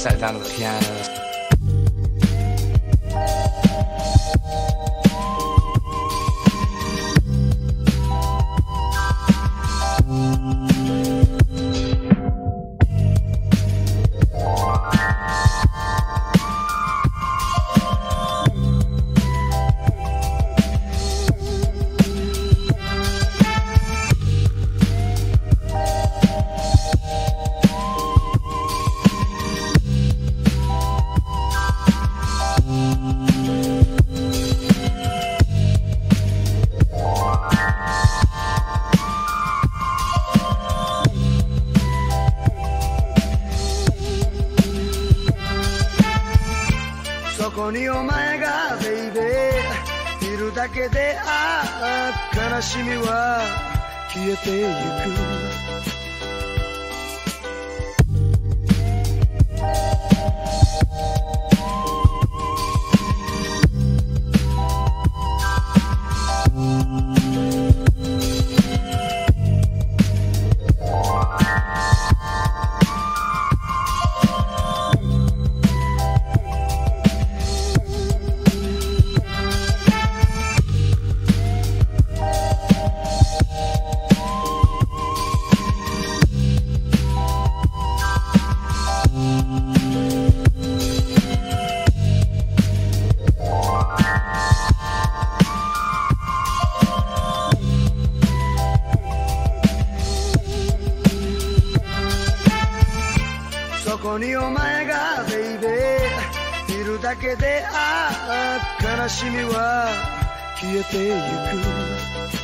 sat down at the piano.「こにお前がベイベーいるだけでああ悲しみは消えてゆく」こにお前がベイベーいるだけでああ悲しみは消えてゆく。